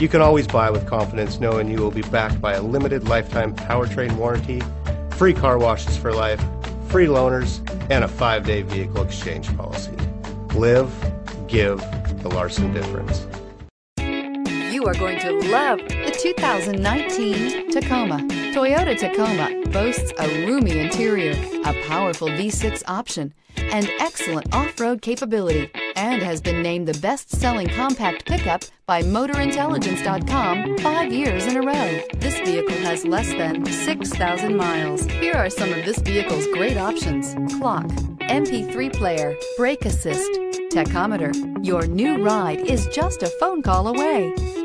You can always buy with confidence knowing you will be backed by a limited lifetime powertrain warranty, free car washes for life, free loaners, and a five day vehicle exchange policy. Live, give the Larson difference. You are going to love the 2019 Tacoma. Toyota Tacoma boasts a roomy interior, a powerful V6 option, and excellent off-road capability, and has been named the best-selling compact pickup by MotorIntelligence.com five years in a row. This vehicle has less than 6,000 miles. Here are some of this vehicle's great options. Clock, MP3 player, brake assist, tachometer. Your new ride is just a phone call away.